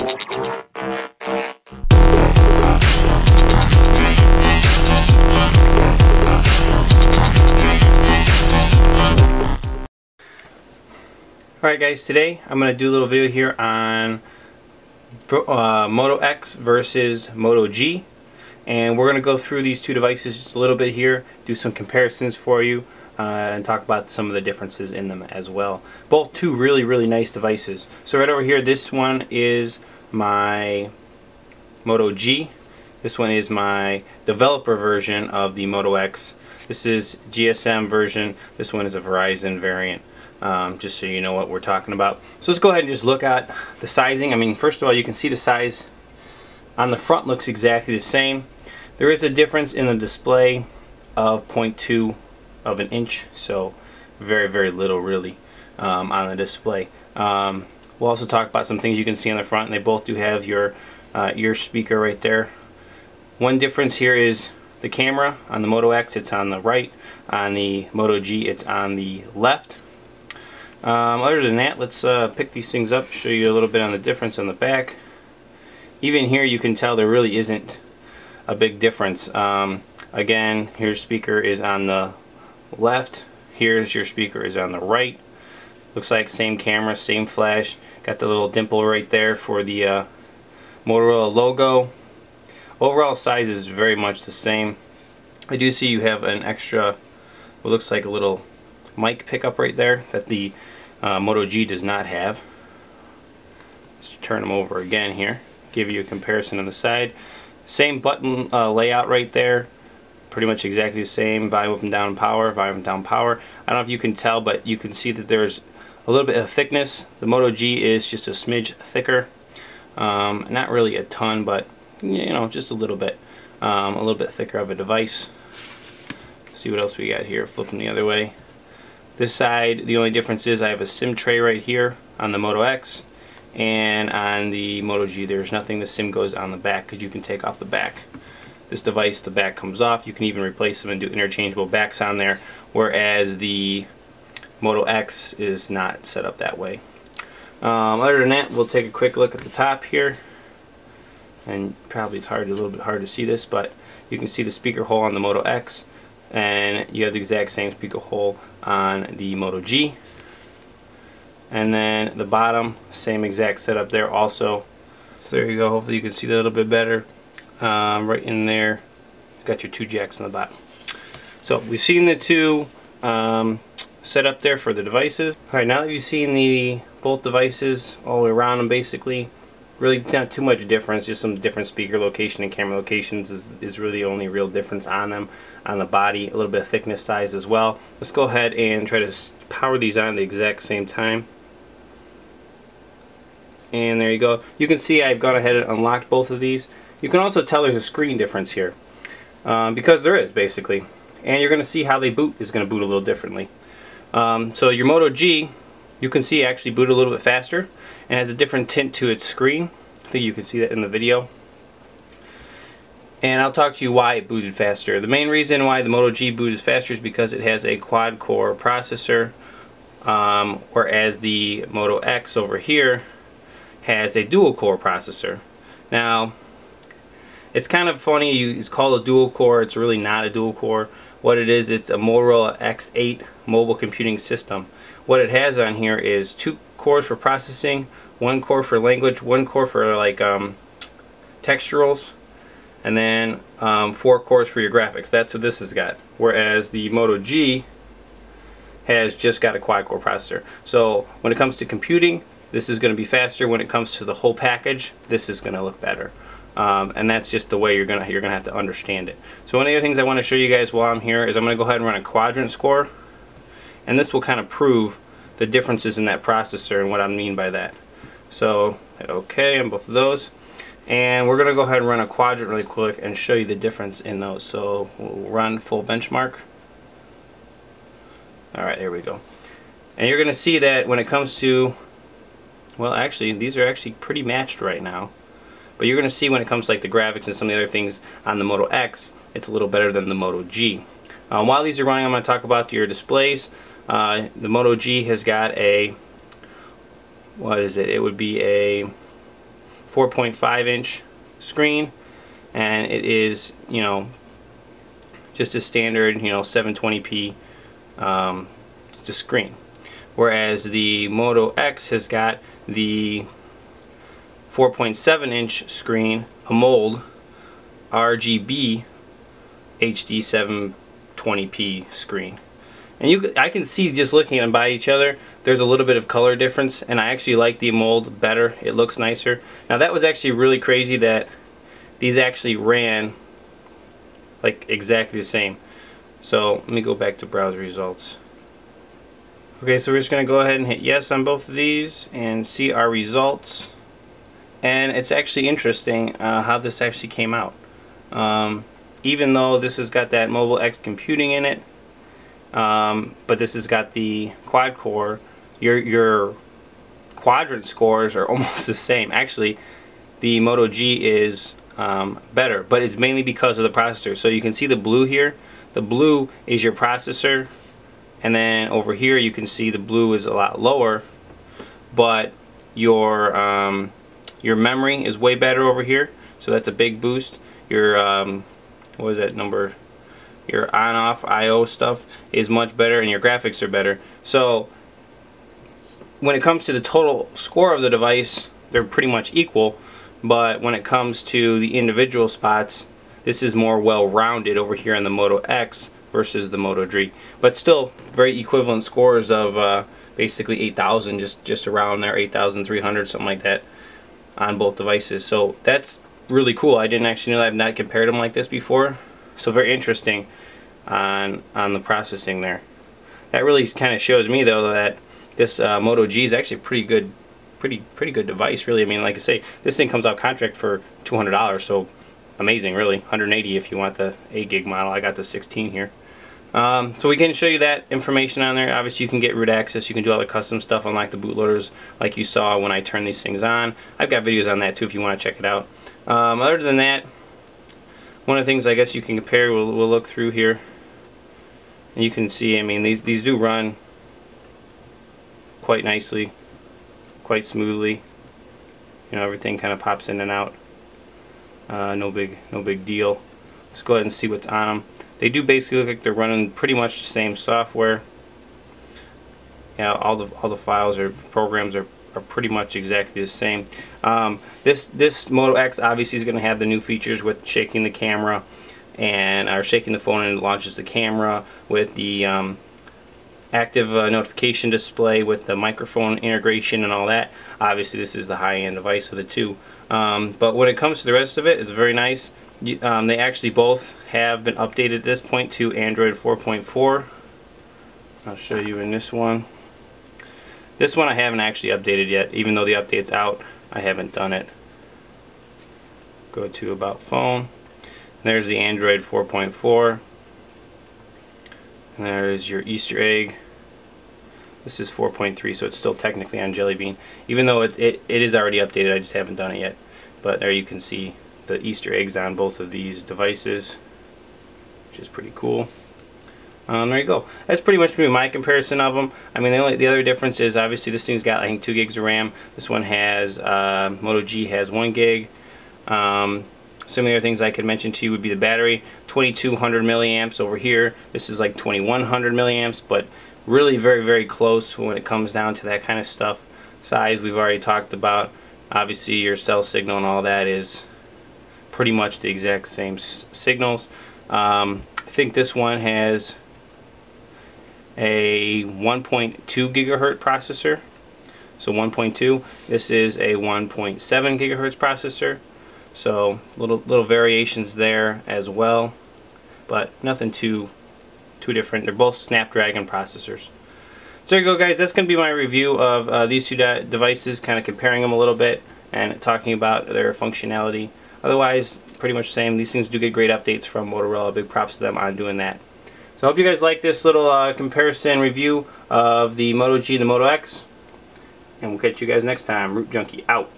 Alright guys, today I'm going to do a little video here on uh, Moto X versus Moto G. And we're going to go through these two devices just a little bit here, do some comparisons for you uh, and talk about some of the differences in them as well. Both two really really nice devices. So right over here this one is my Moto G. This one is my developer version of the Moto X. This is GSM version. This one is a Verizon variant um, just so you know what we're talking about. So let's go ahead and just look at the sizing. I mean, first of all, you can see the size on the front looks exactly the same. There is a difference in the display of 0.2 of an inch, so very, very little really um, on the display. Um, we'll also talk about some things you can see on the front, and they both do have your uh, ear speaker right there. One difference here is the camera. On the Moto X, it's on the right. On the Moto G, it's on the left. Um, other than that, let's uh, pick these things up, show you a little bit on the difference on the back. Even here you can tell there really isn't a big difference. Um, again, here's speaker is on the left, here's your speaker is on the right. Looks like same camera, same flash. Got the little dimple right there for the uh, Motorola logo. Overall size is very much the same. I do see you have an extra, what looks like a little mic pickup right there that the uh, Moto G does not have. Let's turn them over again here. Give you a comparison on the side. Same button uh, layout right there. Pretty much exactly the same. Volume up and down power, volume up and down power. I don't know if you can tell, but you can see that there's a little bit of thickness. The Moto G is just a smidge thicker. Um, not really a ton, but you know, just a little bit. Um, a little bit thicker of a device. see what else we got here. Flipping the other way. This side, the only difference is I have a SIM tray right here on the Moto X and on the Moto G there's nothing. The SIM goes on the back because you can take off the back. This device, the back comes off. You can even replace them and do interchangeable backs on there whereas the Moto X is not set up that way. Um, other than that, we'll take a quick look at the top here. And probably it's hard, a little bit hard to see this, but you can see the speaker hole on the Moto X and you have the exact same speaker hole on the Moto G and then the bottom same exact setup there also so there you go hopefully you can see that a little bit better um, right in there. Got your two jacks on the bottom. So we've seen the two um, set up there for the devices. Alright now that you've seen the both devices all the way around them basically really not too much difference just some different speaker location and camera locations is, is really the only real difference on them on the body a little bit of thickness size as well. Let's go ahead and try to power these on at the exact same time. And there you go. You can see I've gone ahead and unlocked both of these you can also tell there's a screen difference here um, because there is basically and you're gonna see how they boot is gonna boot a little differently um, so your Moto G you can see actually boot a little bit faster and has a different tint to its screen. I think you can see that in the video. And I'll talk to you why it booted faster. The main reason why the Moto G booted faster is because it has a quad-core processor, um, whereas the Moto X over here has a dual-core processor. Now, it's kind of funny, it's called a dual-core, it's really not a dual-core. What it is, it's a Motorola X8 mobile computing system. What it has on here is two cores for processing, one core for language, one core for like um, texturals, and then um, four cores for your graphics. That's what this has got. Whereas the Moto G has just got a quad core processor. So when it comes to computing, this is going to be faster. When it comes to the whole package, this is going to look better. Um, and that's just the way you're gonna you're gonna have to understand it. So one of the things I want to show you guys while I'm here is I'm gonna go ahead and run a quadrant score, and this will kind of prove the differences in that processor and what I mean by that. So hit OK on both of those. And we're to go ahead and run a quadrant really quick and show you the difference in those. So we'll run full benchmark. Alright, there we go. And you're to see that when it comes to, well actually, these are actually pretty matched right now. But you're going to see when it comes to like the graphics and some of the other things on the Moto X, it's a little better than the Moto G. Um, while these are running, I'm going to talk about your displays. Uh, the Moto G has got a, what is it? It would be a 4.5 inch screen and it is you know just a standard you know 720p um, screen whereas the Moto X has got the 4.7 inch screen AMOLED, RGB HD 720p screen. And you I can see just looking at them by each other there's a little bit of color difference and I actually like the AMOLED better. It looks nicer. Now that was actually really crazy that these actually ran like exactly the same. So let me go back to browser results. Okay so we're just gonna go ahead and hit yes on both of these and see our results and it's actually interesting uh, how this actually came out. Um, even though this has got that mobile X computing in it um, but this has got the quad core your your quadrant scores are almost the same. Actually the Moto G is um, better but it's mainly because of the processor. So you can see the blue here. The blue is your processor and then over here you can see the blue is a lot lower but your um, your memory is way better over here so that's a big boost. Your um, what is that number? Your on off IO stuff is much better and your graphics are better. So when it comes to the total score of the device they're pretty much equal but when it comes to the individual spots this is more well rounded over here on the Moto X versus the Moto G but still very equivalent scores of uh, basically 8,000 just just around there 8,300 something like that on both devices. So that's really cool. I didn't actually know I've not compared them like this before. So very interesting on on the processing there. That really kind of shows me though that this uh, Moto G is actually pretty good pretty pretty good device really. I mean like I say this thing comes out contract for $200 so amazing really. 180 if you want the 8 gig model. I got the 16 here um, so we can show you that information on there. Obviously you can get root access. You can do all the custom stuff unlike the bootloaders like you saw when I turned these things on. I've got videos on that too if you want to check it out. Um, other than that one of the things I guess you can compare we'll, we'll look through here. And you can see I mean these these do run quite nicely quite smoothly. You know everything kind of pops in and out. Uh, no big no big deal. Let's go ahead and see what's on them they do basically look like they're running pretty much the same software yeah all the all the files or programs are are pretty much exactly the same um, this this Moto X obviously is going to have the new features with shaking the camera and or shaking the phone and it launches the camera with the um, active uh, notification display with the microphone integration and all that. Obviously this is the high-end device of the two. Um, but when it comes to the rest of it, it's very nice. Um, they actually both have been updated at this point to Android 4.4. I'll show you in this one. This one I haven't actually updated yet, even though the update's out, I haven't done it. Go to About Phone. There's the Android 4.4. And there's your Easter egg. This is 4.3, so it's still technically on Jelly Bean. Even though it, it, it is already updated, I just haven't done it yet. But there you can see the Easter eggs on both of these devices, which is pretty cool. Um, there you go. That's pretty much my comparison of them. I mean, the only the other difference is obviously this thing's got I think two gigs of RAM. This one has uh, Moto G has one gig. Um, some of the other things I could mention to you would be the battery, 2200 milliamps over here. This is like 2100 milliamps, but really very, very close when it comes down to that kind of stuff. Size we've already talked about. Obviously your cell signal and all that is pretty much the exact same signals. Um, I think this one has a 1.2 gigahertz processor. So 1.2. This is a 1.7 gigahertz processor. So little little variations there as well, but nothing too too different. They're both Snapdragon processors. So there you go guys, that's going to be my review of uh, these two de devices, kind of comparing them a little bit and talking about their functionality. Otherwise, pretty much the same. These things do get great updates from Motorola. Big props to them on doing that. So I hope you guys like this little uh, comparison review of the Moto G and the Moto X. And we'll catch you guys next time. RootJunky out.